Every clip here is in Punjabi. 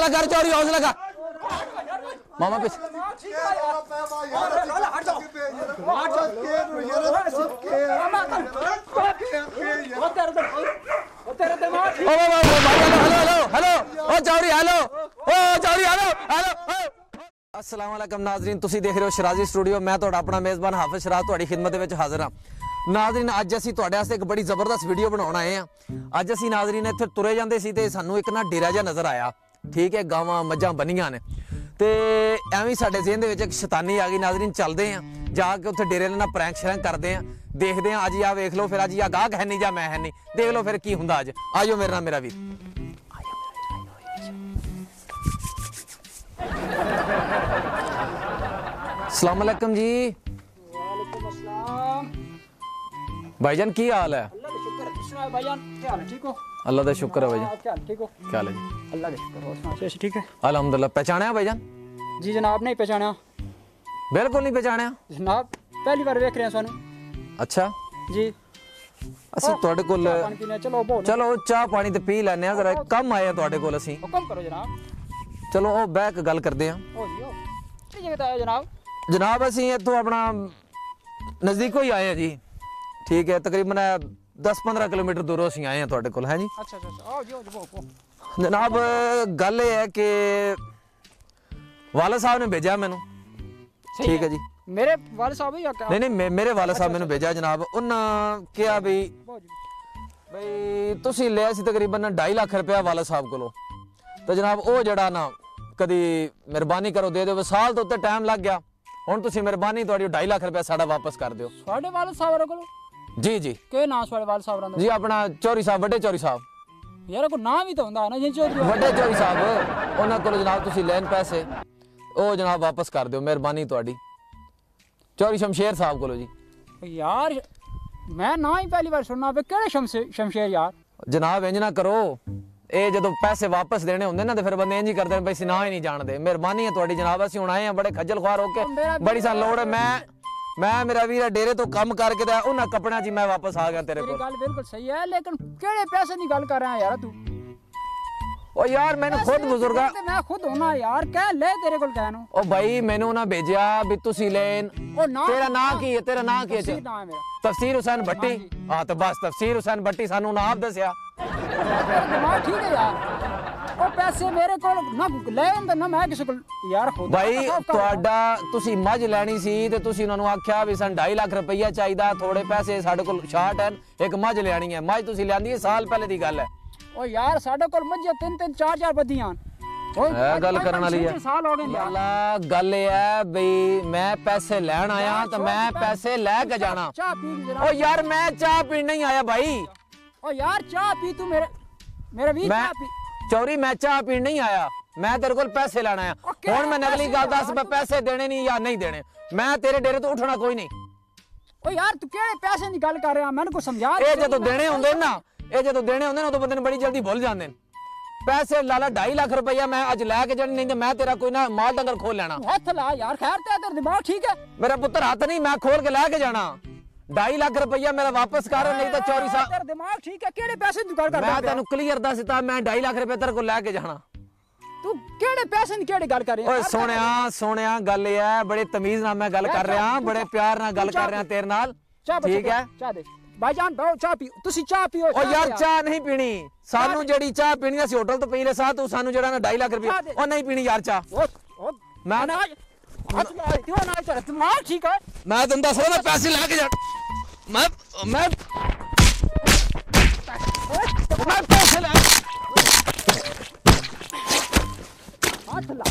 ਹੌਸਲਾ ਕਰ, ਚੌਰੀ ਹੌਸਲਾ ਕਰ। ਮਾਮਾ ਪਿੱਛੇ। ਓ ਅਸਲਾਮ ਵਾਲੇਕਮ ਨਾਜ਼ਰੀਨ, ਤੁਸੀਂ ਦੇਖ ਰਹੇ ਹੋ ਸ਼ਰਾਜ਼ੀ ਸਟੂਡੀਓ। ਮੈਂ ਤੁਹਾਡਾ ਆਪਣਾ ਮੇਜ਼ਬਾਨ ਹਾਫਿਜ਼ ਸ਼ਰਾਜ਼, ਤੁਹਾਡੀ ਖਿਦਮਤ ਦੇ ਵਿੱਚ ਹਾਜ਼ਰ ਹਾਂ। ਨਾਜ਼ਰੀਨ, ਅੱਜ ਅਸੀਂ ਤੁਹਾਡੇ ਵਾਸਤੇ ਇੱਕ ਬੜੀ ਜ਼ਬਰਦਸਤ ਵੀਡੀਓ ਬਣਾਉਣ ਆਏ ਹਾਂ। ਅੱਜ ਅਸੀਂ ਨਾਜ਼ਰੀਨ ਇੱਥੇ ਤੁਰੇ ਜਾਂਦੇ ਸੀ ਤੇ ਸਾਨੂੰ ਇੱਕ ਨਾ ਡੇਰਾ ਜਿਹਾ ਨਜ਼ਰ ਆਇਆ। ਠੀਕ ਹੈ ਗਾਵਾਂ ਮੱਝਾਂ ਬੰਨੀਆਂ ਨੇ। ਤੇ ਐਵੇਂ ਸਾਡੇ ਜ਼ਿਹਨ ਦੇ ਵਿੱਚ ਇੱਕ ਸ਼ੈਤਾਨੀ ਆ ਗਈ ਨਾਜ਼ਰੀਨ ਚੱਲਦੇ ਆ ਜਾ ਕੇ ਉੱਥੇ ਡੇਰੇ ਨਾਲ ਪ੍ਰੈਂਕ ਸ਼ਰੰਕ ਕਰਦੇ ਆ ਦੇਖਦੇ ਆ ਅੱਜ ਆ ਵੇਖ ਲਓ ਫਿਰ ਅੱਜ ਆ ਗਾਹਕ ਹੈ ਨਹੀਂ ਜਾਂ ਮੈਂ ਹੈ ਨਹੀਂ ਦੇਖ ਲਓ ਫਿਰ ਕੀ ਹੁੰਦਾ ਅੱਜ। ਆਜੋ ਮੇਰੇ ਨਾਲ ਮੇਰਾ ਵੀਰ। ਸਲਾਮ ਅਲੈਕਮ ਜੀ। ਵਾਲੇਕੁਮ ਅਸਲਾਮ। ਭਾਈਜਾਨ ਕੀ ਹਾਲ ਹੈ? अल्लाह का शुक्र है तुम सुनाओ भाईजान क्या हाल है ठीक हो अल्लाह का शुक्र है भाईजान आप क्या हाल ठीक हो क्या हाल है जी अल्लाह का शुक्र हो सुनाओ से ठीक है अल्हम्दुलिल्लाह पहचाना है भाईजान जी जनाब नहीं पहचाना बिल्कुल नहीं पहचाना जनाब पहली बार देख रहे हैं सानू अच्छा जी ਅਸੀਂ ਤੁਹਾਡੇ ਕੋਲ चाह पानी पीने चलो बोलो ਚਲੋ ਚਾਹ ਪਾਣੀ ਤੇ ਪੀ ਲੈਣੇ ਆ ਜ਼ਰਾ ਕੰਮ ਆਏ ਆ ਤੁਹਾਡੇ ਕੋਲ ਅਸੀਂ हुक्म करो जनाब ਚਲੋ ਉਹ ਬਹਿ ਕੇ ਗੱਲ ਕਰਦੇ ਆ ओ जी ओ किस जगह आए जनाब ਜਨਾਬ ਅਸੀਂ ਇੱਥੋਂ ਆਪਣਾ ਨਜ਼ਦੀਕੋਂ ਹੀ ਆਏ ਆ ਜੀ ਠੀਕ ਹੈ ਤਕਰੀਬਨ 10-15 ਕਿਲੋਮੀਟਰ ਦੂਰੋਂ ਅਸੀਂ ਆਏ ਹਾਂ ਤੁਹਾਡੇ ਕੋਲ ਹੈ ਜੀ? ਅੱਛਾ ਅੱਛਾ ਆਓ ਜੀ ਆਓ ਜੀ ਬੋਕੋ ਜਨਾਬ ਗੱਲ ਇਹ ਹੈ ਕਿ ਵਾਲਾ ਸਾਹਿਬ ਠੀਕ ਹੈ। ਜੀ। ਮੇਰੇ ਵਾਲਾ ਸਾਹਿਬ ਹੀ ਨਹੀਂ ਨਹੀਂ ਮੇਰੇ ਵਾਲਾ ਸਾਹਿਬ ਮੈਨੂੰ ਭੇਜਿਆ ਜਨਾਬ। ਉਹਨਾਂ ਕਿਹਾ ਵੀ ਬਈ ਤੁਸੀਂ ਲਿਆ ਸੀ ਤਕਰੀਬਨ 2.5 ਲੱਖ ਰੁਪਇਆ ਵਾਲਾ ਸਾਹਿਬ ਕੋਲੋਂ। ਤੇ ਜਨਾਬ ਉਹ ਜਿਹੜਾ ਨਾ ਕਦੀ ਮਿਹਰਬਾਨੀ ਕਰੋ ਦੇ ਦਿਓ। ਸਾਲ ਤੋਂ ਉੱਤੇ ਟਾਈਮ ਲੱਗ ਗਿਆ। ਹੁਣ ਤੁਸੀਂ ਮਿਹਰਬਾਨੀ ਤੁਹਾਡੀ 2.5 ਲੱਖ ਰੁਪਇਆ ਸਾਡਾ ਵਾਪਸ ਕਰ ਦਿਓ। ਸਾਡੇ ਵਾਲਾ ਸਾਹਿਬ ਕੋਲੋਂ? ਜੀ ਜੀ के नाम साढ़े वाले साहब रंदा ਜੀ ਆਪਣਾ ਚੌਰੀ ਸਾਹਿਬ ਵੱਡੇ ਚੌਰੀ ਸਾਹਿਬ यार को नाम ही तो होंदा है ना जी चौधरी ਵੱਡੇ ਚੌਰੀ ਸਾਹਿਬ ਉਹਨਾਂ ਕੋਲ ਜਨਾਬ ਤੁਸੀਂ ਲੈਣ ਪੈਸੇ ਉਹ ਜਨਾਬ ਵਾਪਸ ਕਰ ਦਿਓ ਮਿਹਰਬਾਨੀ ਤੁਹਾਡੀ ਚੌਰੀ ਸ਼ਮਸ਼ੇਰ ਸਾਹਿਬ ਕੋਲੋਂ ਜੀ यार मैं ना ही पहली बार सुनना पे केड़े शमशेर शमशेर यार ਜਨਾਬ ਇੰਜ ਨਾ ਕਰੋ ਇਹ ਜਦੋਂ ਪੈਸੇ ਵਾਪਸ ਦੇਣੇ ਹੁੰਦੇ ਨਾ ਤੇ ਫਿਰ ਬੰਦੇ ਇੰਜ ਹੀ ਕਰਦੇ ਨੇ ਬਈ ਅਸੀਂ ਨਾ ਹੀ ਨਹੀਂ ਜਾਣਦੇ ਮਿਹਰਬਾਨੀ ਹੈ ਤੁਹਾਡੀ ਜਨਾਬ ਅਸੀਂ ਹੁਣ ਆਏ ਆ ਬੜੇ ਖੱਜਲ ਖੁਆਰ ਹੋ ਕੇ ਮੇਰਾ ਬੜੀ ਸਾਨੂੰ ਲੋੜ ਹੈ ਮੈਂ ਮੈਂ ਮੇਰਾ ਵੀਰਾ ਡੇਰੇ ਤੋਂ ਕੰਮ ਕਰਕੇ ਤਾਂ ਉਹਨਾਂ ਕੱਪੜਾਂ 'ਚ ਮੈਂ ਵਾਪਸ ਆ ਗਿਆ ਤੇਰੇ ਤੇਰੀ ਗੱਲ ਬਿਲਕੁਲ ਸਹੀ ਹੈ ਲੇਕਿਨ ਕਿਹੜੇ ਪੈਸੇ ਦੀ ਗੱਲ ਕਰ ਰਿਹਾ ਯਾਰ ਤੂੰ? ਓ ਯਾਰ ਮੈਨੂੰ ਖੁਦ ਬਜ਼ੁਰਗਾ ਤੇ ਮੈਂ ਖੁਦ ਹੋਣਾ ਯਾਰ ਕਹਿ ਲੈ ਤੇਰੇ ਕੋਲ ਕਹਿ ਨੂੰ। ਓ ਭਾਈ ਮੈਨੂੰ ਉਹਨਾਂ ਭੇਜਿਆ ਵੀ ਤੁਸੀਂ ਲੈਣ। ਉਹ ਨਾ ਤੇਰਾ ਨਾਂ ਕੀ ਹੈ ਤੇਰਾ ਨਾਂ ਕੀ ਹੈ ਜੀ? ਨਾ ਮੇਰਾ। ਤਫਸੀਰ ਹੁਸੈਨ ਭੱਟੀ। ਹਾਂਜੀ। ਤਾਂ ਬਸ ਤਫਸੀਰ ਹੁਸੈਨ ਭੱਟੀ ਸਾਨੂੰ ਨਾ ਦੱਸਿਆ। ਠੀਕ ਹੈ ਯਾਰ। ਉਹ ਪੈਸੇ ਮੇਰੇ ਕੋਲ ਨਾ ਲੈ ਆਂਦਾ ਨਾ ਮੈਂ ਕਿਸੇ ਕੋਲ ਯਾਰ ਖੁਦ ਭਾਈ ਤੁਹਾਡਾ ਤੁਸੀਂ ਮੱਝ ਲੈਣੀ ਸੀ ਤੇ ਤੁਸੀਂ ਉਹਨਾਂ ਨੂੰ ਆਖਿਆ ਵੀ ਸਾਨੂੰ 2.5 ਲੱਖ ਰੁਪਈਆ ਚਾਹੀਦਾ ਥੋੜੇ ਪੈਸੇ ਸਾਡੇ ਕੋਲ ਸ਼ਾਰਟ ਹਨ ਇੱਕ ਮੱਝ ਲੈਣੀ ਹੈ ਮੱਝ ਤੁਸੀਂ ਲਿਆਂਦੀ ਹੈ ਸਾਲ ਪਹਿਲੇ ਦੀ ਗੱਲ ਹੈ ਉਹ ਯਾਰ ਸਾਡੇ ਕੋਲ ਮੱਝਾਂ ਤਿੰਨ ਤਿੰਨ ਚਾਰ ਚਾਰ ਬੱਦੀਆਂ ਓਏ ਇਹ ਗੱਲ ਕਰਨ ਵਾਲੀ ਹੈ ਸਾਲ ਹੋ ਗਏ ਨੇ ਯਾਰ ਅੱਲਾ ਗੱਲ ਇਹ ਹੈ ਬਈ ਮੈਂ ਪੈਸੇ ਲੈਣ ਆਇਆ ਤਾਂ ਮੈਂ ਪੈਸੇ ਲੈ ਕੇ ਜਾਣਾ ਚਾਹ ਪੀ ਲਈ ਜਰਾ ਓ ਯਾਰ ਮੈਂ ਚਾਹ ਪੀਣ ਨਹੀਂ ਆਇਆ ਭਾਈ ਉਹ ਯਾਰ ਚਾਹ ਪੀ ਤੂੰ ਮੇਰੇ ਮੇਰੇ ਵੀਰ ਮੈਂ ਚਾਹ ਪੀ ਚੌਰੀ ਮੈਂ ਚਾਹ ਪੀਣ ਨਹੀਂ ਆਇਆ ਮੈਂ ਤੇਰੇ ਕੋਲ ਪੈਸੇ ਲੈਣ ਆਇਆ ਉਹ ਕਿਹੜੇ ਹੁਣ ਮੈਂ ਨਕਲੀ ਪੈਸੇ ਗੱਲ ਦੱਸ ਮੈਂ ਪੈਸੇ ਦੇਣੇ ਨਹੀਂ ਜਾਂ ਨਹੀਂ ਦੇਣੇ ਮੈਂ ਤੇਰੇ ਡੇਰੇ ਤੋਂ ਉੱਠਣਾ ਕੋਈ ਨਹੀਂ ਉਹ ਯਾਰ ਤੂੰ ਕਿਹੜੇ ਪੈਸੇ ਦੀ ਗੱਲ ਕਰ ਰਿਹਾ ਮੈਨੂੰ ਕੋ ਸਮਝਾ ਇਹ ਜਦੋਂ ਦੇਣੇ ਹੁੰਦੇ ਨਾ ਇਹ ਜਦੋਂ ਦੇਣੇ ਹੁੰਦੇ ਨੇ ਉਦੋਂ ਬੰਦੇ ਨੂੰ ਬੜੀ ਜਲਦੀ ਭੁੱਲ ਜਾਂਦੇ ਨੇ ਪੈਸੇ ਲਾਲਾ 2.5 ਲੱਖ ਰੁਪਈਆ ਮੈਂ ਅੱਜ ਲੈ ਕੇ ਜਾਣੀ ਨਹੀਂ ਤੇ ਮੈਂ ਤੇਰਾ ਕੋਈ ਨਾ ਮਾਲ ਡੰਗਰ ਖੋਲ ਲੈਣਾ ਹੱਥ ਲਾ ਯਾਰ ਖੈਰ ਤੇ ਤੇਰਾ ਦਿਮਾਗ ਠੀਕ ਹੈ ਮੇਰਾ ਪੁੱਤਰ ਹੱਥ ਨਹੀਂ ਮੈਂ ਖੋਲ ਕੇ ਲੈ ਕੇ ਜਾਣਾ 2.5 ਲੱਖ ਰੁਪਈਆ ਮੇਰਾ ਵਾਪਸ ਕਰ ਨਹੀਂ ਤਾਂ ਚੋਰੀ ਸਾਹਿਬ ਤੇਰਾ ਦਿਮਾਗ ਠੀਕ ਹੈ ਕਿਹੜੇ ਪੈਸੇ ਦੀ ਗੱਲ ਕਰਦਾ ਮੈਂ ਤੈਨੂੰ ਕਲੀਅਰ ਦੱਸ ਦਿੱਤਾ ਮੈਂ 2.5 ਲੱਖ ਰੁਪਏ ਤੇਰੇ ਕੋਲ ਲੈ ਕੇ ਜਾਣਾ। ਤੂੰ ਕਿਹੜੇ ਪੈਸੇ ਦੀ ਕਿਹੜੀ ਗੱਲ ਕਰ ਰਿਹਾ ਓਏ ਸੋਹਣਿਆ ਸੋਹਣਿਆ ਗੱਲ ਇਹ ਹੈ ਬੜੇ ਤਮੀਜ਼ ਨਾਲ ਮੈਂ ਗੱਲ ਕਰ ਰਿਹਾ ਬੜੇ ਪਿਆਰ ਨਾਲ ਗੱਲ ਕਰ ਰਿਹਾ ਤੇਰੇ ਨਾਲ। ਠੀਕ ਹੈ? ਚਾਹ ਦੇ। ਭਾਈਜਾਨ ਬਹੁ ਚਾਹ ਪੀ। ਤੁਸੀਂ ਚਾਹ ਪੀਓ ਓ ਯਾਰ ਚਾਹ ਨਹੀਂ ਪੀਣੀ। ਸਾਨੂੰ ਜਿਹੜੀ ਚਾਹ ਪੀਣੀ ਅਸੀਂ ਹੋਟਲ ਤੋਂ ਪੀ ਲੈ ਸਾਹ ਤੂੰ ਸਾਨੂੰ ਜਿਹੜਾ ਨਾ 2.5 ਲੱਖ ਰੁਪਏ। ਉਹ ਨਹੀਂ ਪੀਣੀ ਯਾਰ ਚਾਹ। ਮੈਂ ਨਾ ਹੱਥ ਲਾ ਤੂੰ ਨਾ ਤੇਰਾ। ਦਿਮਾਗ ਠੀਕ ਹੈ। ਮੈਂ ਤੈਨੂੰ ਦੱਸ ਰਿਹਾ ਮੈਂ ਪੈਸੇ ਲੈ ਕੇ ਜਾ मैं मैं मैं पैसे ला हाथ लगा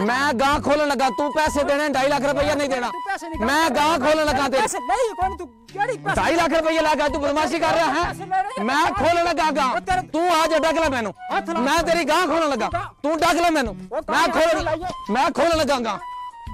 मैं गां खोलन लगा तू पैसे देने ढाई लाख रुपया नहीं देना। मैं गां खोलन लगा तेरे। ढाई लाख रुपया लगा तू बदमाशी कर रहा है। मैं खोलन लगा गां। तू आज डग ले मैनू। मैं तेरी गां खोलन लगा। तू डग ले मैनू। मैं खोल मैं खोलन लगा गां।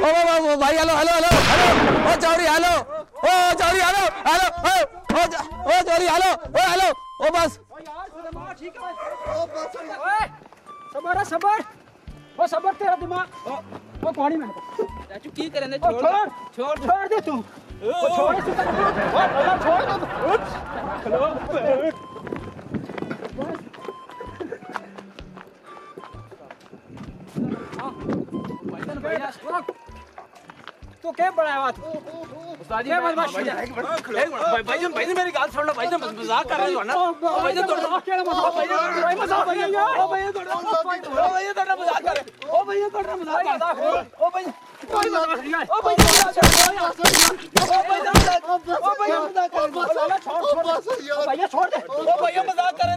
ओ ओ भाई हेलो हेलो हेलो हेलो ओ चौड़ी हेलो ओ चौड़ी हेलो हेलो ओ ओ चौड़ी हेलो ओ हेलो ओ बस सबरा सबर ओ सबर तेरा दिमाग। ओ पानी में चाचू की करें छोड़ छोड़ छोड़ दे। तू। छोड़ छोड़ दे आपको क्या बड़ा है उस्ताद छोड़ दे ओ मज़ाक कर रहे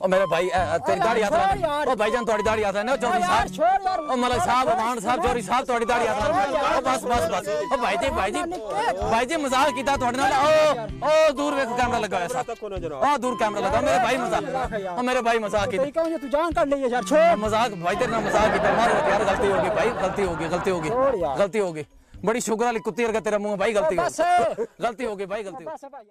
ਲਾਲਾ ਗਲਤ ਕੀਤਾ ਕਿ ओ मेरे भाई अ, अ, तेरी दाढ़ी हाथ छोड़ यार। ओ भाईजान ਤੁਹਾਡੀ ਦਾੜੀ ਹੱਥ ਨੇ ਚੌਧਰੀ यार ਸਾਹਿਬ छोड़ यार ओ मलक साहब अमान साहब चौधरी साहब ਤੁਹਾਡੀ ਦਾੜੀ ਹੱਥ ओ बस बस बस ओ भाई जी भाई जी भाई जी मजाक ਕੀਤਾ ਤੁਹਾਡੇ ਨਾਲ ओ ओ दूर ਵੇਖੋ ਕੈਮਰਾ ਲੱਗਾ ਹੋਇਆ ਸਾਥ ओ दूर कैमरा लगा मेरे भाई मजाक ओ मेरे भाई मजाक ਕੀਤਾ ਤਰੀਕਾ ਜੇ ਤੂੰ ਜਾਨ ਕੱਢ ਲਈ ਯਾਰ ਛੋੜ मजाक भाई तेरे ਨਾਲ मजाक ਕੀਤਾ मारो यार गलती हो गई भाई गलती हो गई गलती हो छोड़ गई यार। गलती हो गई बड़ी शुगर वाली कुत्ती वर्गा तेरा मुंह भाई गलती हो बस। गई गलती हो गई भाई गलती हो गई ਬਸ ਭਾਈ